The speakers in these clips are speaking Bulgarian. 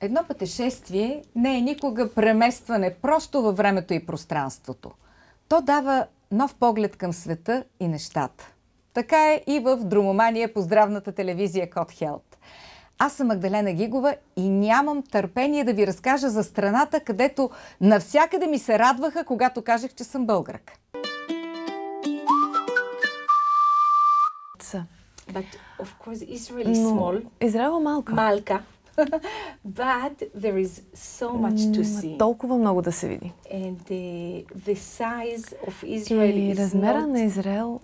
Едно пътешествие не е никога преместване просто във времето и пространството. То дава нов поглед към света и нещата. Така е и в Дромомания по здравната телевизия Код Хелт. Аз съм Магдалена Гигова и нямам търпение да ви разкажа за страната, където навсякъде ми се радваха, когато кажех, че съм българка. But of course Israel is small. Израел е малка. Малка. But there is so much to see. Толкова много да се види. And the, the size of Israel И размера на Израел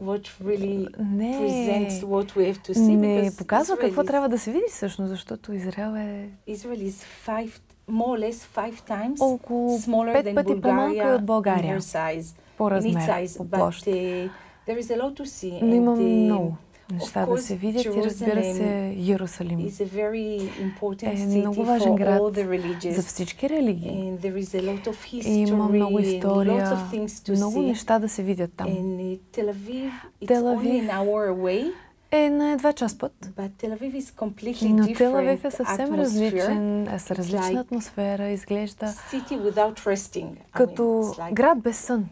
what really не, presents what we have to see. не показва Israel какво is, трябва да се види всъщност, защото Израел е Israel is five, more or less five times около smaller пет than пъти Bulgaria от България size. по размер, size, по but площ. uh, there is a lot to see. Но има uh, много неща да се видят и разбира се Иерусалим е много важен град за всички религии. Има много история, много неща да се видят там. Uh, Тел Авив away, Е на два час път. Но Тел Авив е съвсем различен, е с различна атмосфера, изглежда като град без сън,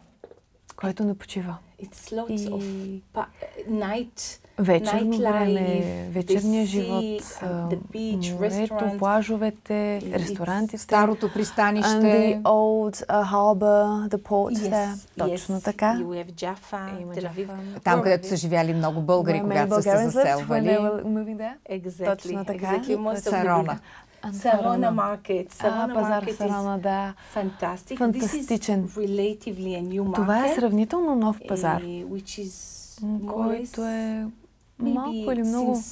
който не почива. It's lots of И pa- night вечерно време, nightlife, вечерния живот, sea, а, the beach, морето, плажовете, It's ресторантите. Старото And the пристанище. old uh, harbor, the port Yes, there. Точно yes. така. You have Jaffa, Има. Jaffa. Там, където са живяли много българи, когато са се заселвали. Exactly. Точно така. Exactly. Most Сарона. And Sarona Market. А, Sarona пазар Market в Сарона, да. fantastic. Фантастичен. This is relatively a new market. Това е сравнително нов пазар, eh, който е малко или много.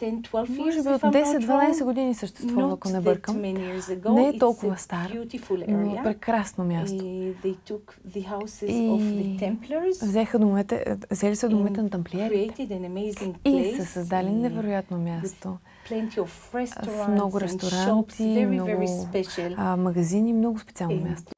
Since 10-12 years, Може би от I'm not 10-12 wrong. години съществува, ако не бъркам. Не е толкова стар, но area. прекрасно място. И Взеха домовете, е, взели са домовете на тамплиерите и са създали невероятно място. restaurants много ресторанти, много а, магазини, много специално място.